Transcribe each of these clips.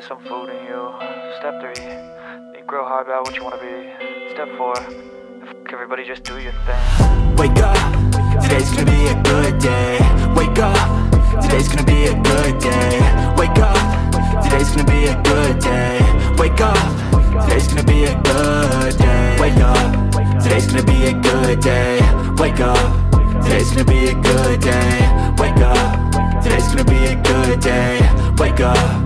some good, some food in you. Step three, think real hard about what you wanna be. Step four, Fuck everybody, just do your thing. Wake up, today's gonna be a good day. Wake up, today's gonna be a good day. Wake up, today's gonna be a good day. Wake up, today's gonna be a good day. Wake up, today's gonna be a good day. Wake up, today's gonna be a good day. Wake up, today's gonna be a good day. Wake up,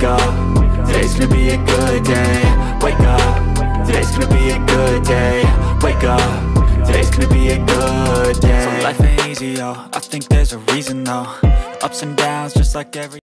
Wake up, today's gonna be a good day. Wake up, today's gonna be a good day. Wake up, today's gonna be a good day. So life ain't easy, yo. I think there's a reason, though. Ups and downs, just like every